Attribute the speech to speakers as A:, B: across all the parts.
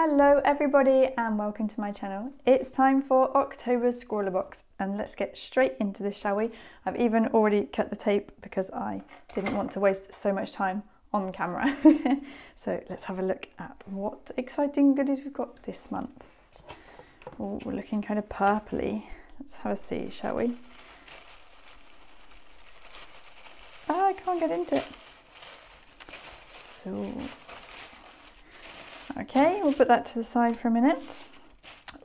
A: Hello everybody and welcome to my channel. It's time for October's Scrawlrbox and let's get straight into this shall we? I've even already cut the tape because I didn't want to waste so much time on camera. so let's have a look at what exciting goodies we've got this month. Oh, we're looking kind of purpley. Let's have a see, shall we? Ah, I can't get into it. So Okay, we'll put that to the side for a minute.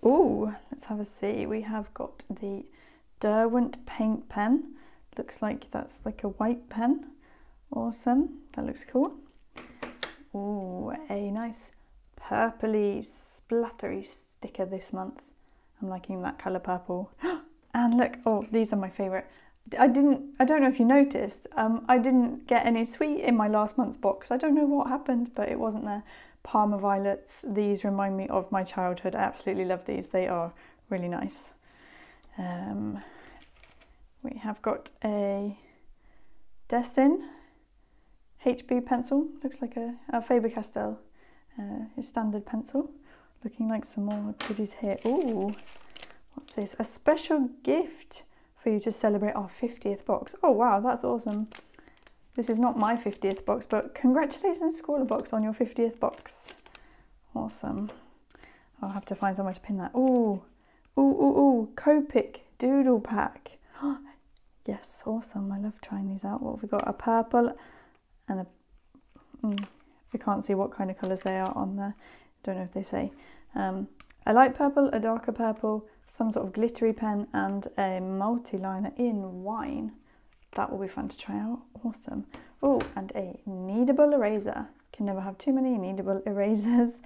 A: Oh, let's have a see. We have got the Derwent paint pen. Looks like that's like a white pen. Awesome, that looks cool. Oh, a nice purpley splattery sticker this month. I'm liking that colour purple. and look, oh, these are my favourite. I didn't, I don't know if you noticed, um, I didn't get any sweet in my last month's box. I don't know what happened, but it wasn't there. Parma violets. These remind me of my childhood. I absolutely love these. They are really nice. Um, we have got a Dessin HB pencil. Looks like a, a Faber-Castell uh, standard pencil. Looking like some more goodies here. Ooh, what's this? A special gift for you to celebrate our 50th box. Oh wow, that's awesome. This is not my 50th box, but congratulations Scrawlrbox on your 50th box. Awesome. I'll have to find somewhere to pin that. Ooh, ooh, ooh, ooh, Copic Doodle Pack. yes, awesome. I love trying these out. What have we got? A purple and a... Mm, I can't see what kind of colours they are on there. Don't know if they say. Um, a light purple, a darker purple, some sort of glittery pen and a multi-liner in wine. That will be fun to try out. Awesome. Oh, and a kneadable eraser. Can never have too many kneadable erasers.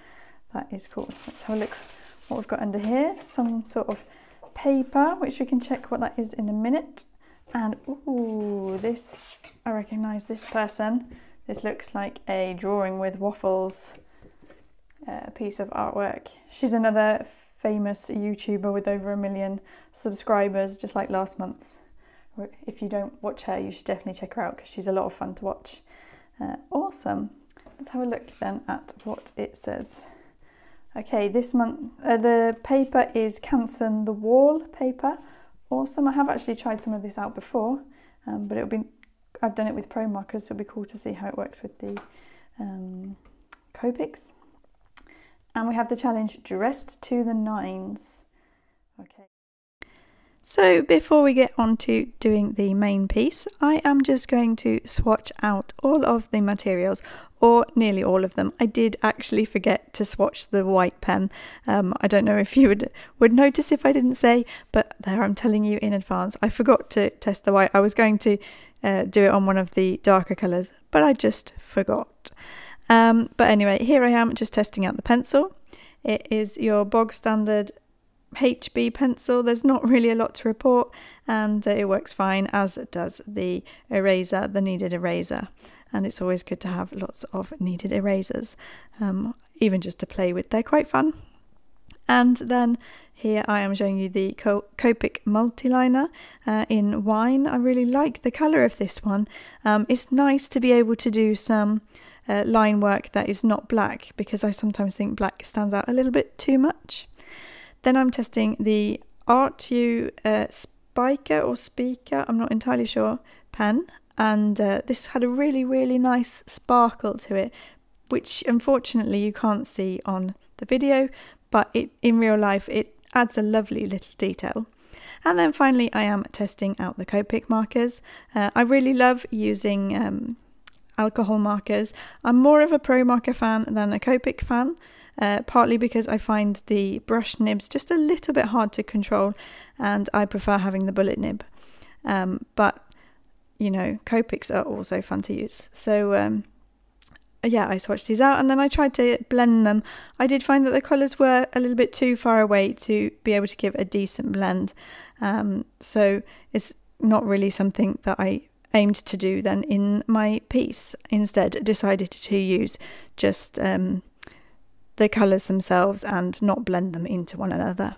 A: That is cool. Let's have a look what we've got under here. Some sort of paper, which we can check what that is in a minute. And ooh, this, I recognize this person. This looks like a DrawingWiffWaffles uh, piece of artwork. She's another famous YouTuber with over a million subscribers, just like last month's if you don't watch her, you should definitely check her out because she's a lot of fun to watch. Uh, awesome. Let's have a look then at what it says. Okay, this month, uh, the paper is Canson the Wall paper. Awesome. I have actually tried some of this out before, um, but it'll be, I've done it with pro markers, so it'll be cool to see how it works with the um, Copics. And we have the challenge dressed to the nines. So before we get on to doing the main piece, I am just going to swatch out all of the materials, or nearly all of them. I did actually forget to swatch the white pen. Um, I don't know if you would, would notice if I didn't say, but there I'm telling you in advance. I forgot to test the white. I was going to uh, do it on one of the darker colours, but I just forgot. Um, but anyway, here I am just testing out the pencil. It is your bog standard HB pencil, there's not really a lot to report and it works fine as does the eraser, the kneaded eraser. And it's always good to have lots of kneaded erasers, um, even just to play with. They're quite fun. And then here I am showing you the Copic multiliner uh, in wine. I really like the colour of this one. Um, it's nice to be able to do some uh, line work that is not black because I sometimes think black stands out a little bit too much. Then I'm testing the Atyou uh, Spiker or Speaker, I'm not entirely sure, pen. And uh, this had a really, really nice sparkle to it, which unfortunately you can't see on the video, but it in real life it adds a lovely little detail. And then finally I am testing out the Copic markers. Uh, I really love using um, alcohol markers. I'm more of a Pro Marker fan than a Copic fan uh, partly because I find the brush nibs just a little bit hard to control and I prefer having the bullet nib. Um, but, you know, Copics are also fun to use. So, um, yeah, I swatched these out and then I tried to blend them. I did find that the colours were a little bit too far away to be able to give a decent blend. Um, so it's not really something that I aimed to do then in my piece. Instead, decided to use just um, the colours themselves and not blend them into one another.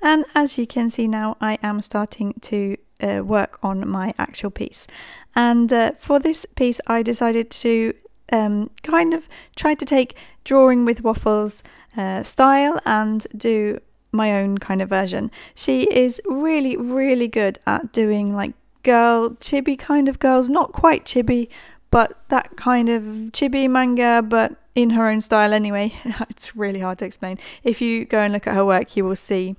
A: And as you can see now, I am starting to uh, work on my actual piece. And uh, for this piece, I decided to um, kind of try to take DrawingWiffWaffles uh, style and do my own kind of version. She is really, really good at doing like girl, chibi kind of girls, not quite chibi, but that kind of chibi manga, but in her own style anyway. it's really hard to explain. If you go and look at her work, you will see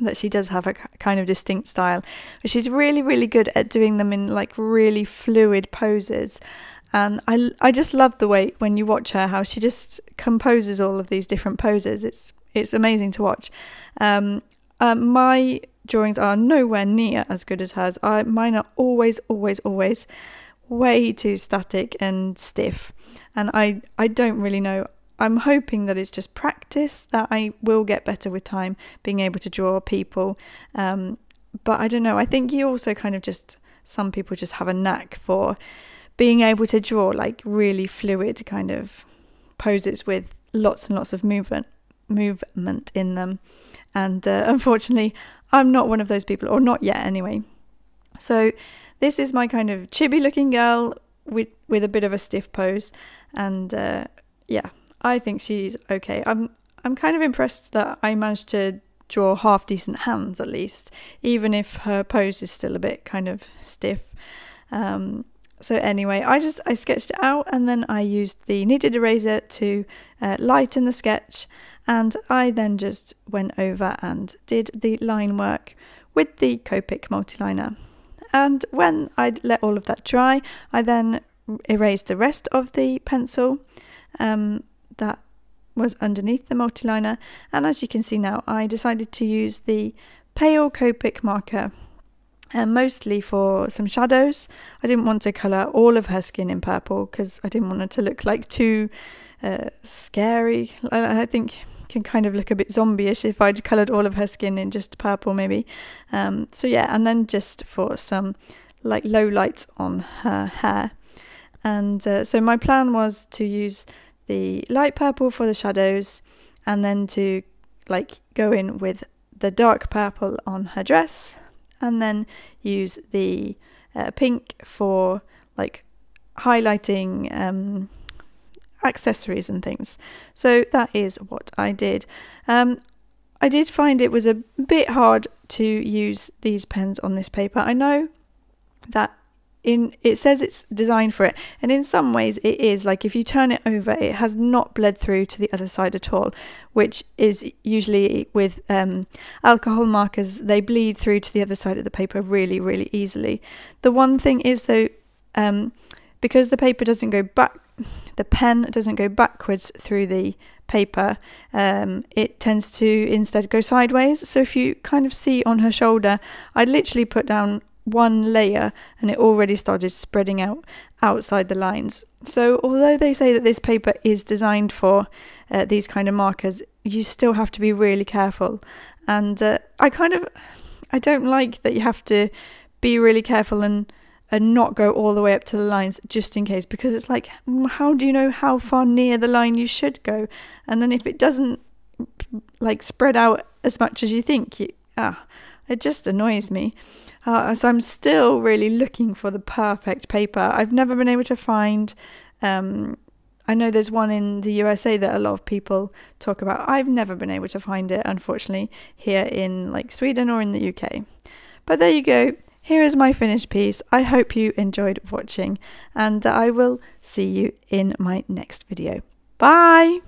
A: that she does have a kind of distinct style. But she's really, really good at doing them in like really fluid poses. And I, I just love the way when you watch her how she just composes all of these different poses. It's it's amazing to watch. Um, uh, my drawings are nowhere near as good as hers. I, mine are always, always, always way too static and stiff. And I, I don't really know. I'm hoping that it's just practice that I will get better with time being able to draw people. Um, but I don't know. I think you also kind of just, some people just have a knack for being able to draw like really fluid kind of poses with lots and lots of movement movement in them and uh, unfortunately I'm not one of those people or not yet anyway so this is my kind of chibi looking girl with with a bit of a stiff pose. And uh, yeah I think she's okay. I'm I'm kind of impressed that I managed to draw half decent hands at least even if her pose is still a bit kind of stiff. Um, so anyway I just I sketched it out and then I used the kneaded eraser to uh, lighten the sketch. And I then just went over and did the line work with the Copic multiliner. And when I'd let all of that dry, I then erased the rest of the pencil um, that was underneath the multiliner. And as you can see now, I decided to use the pale Copic marker uh, mostly for some shadows. I didn't want to colour all of her skin in purple because I didn't want it to look like too uh, scary. I, I think can kind of look a bit zombie-ish if I'd coloured all of her skin in just purple maybe. Um, so yeah, and then just for some like low lights on her hair. And uh, so my plan was to use the light purple for the shadows and then to like go in with the dark purple on her dress and then use the uh, pink for like highlighting um, accessories and things. So that is what I did. Um, I did find it was a bit hard to use these pens on this paper. I know that in it says it's designed for it and in some ways it is like if you turn it over it has not bled through to the other side at all which is usually with um, alcohol markers they bleed through to the other side of the paper really really easily the one thing is though um, because the paper doesn't go back the pen doesn't go backwards through the paper, um, it tends to instead go sideways. So if you kind of see on her shoulder, I literally put down one layer and it already started spreading out outside the lines. So although they say that this paper is designed for uh, these kind of markers, you still have to be really careful. And uh, I kind of, I don't like that you have to be really careful and and not go all the way up to the lines just in case because it's like mm, how do you know how far near the line you should go and then if it doesn't like spread out as much as you think you, ah it just annoys me uh, so i'm still really looking for the perfect paper i've never been able to find um, I know there's one in the USA that a lot of people talk about. I've never been able to find it, unfortunately, here in like Sweden or in the UK. But there you go. Here is my finished piece. I hope you enjoyed watching and I will see you in my next video. Bye!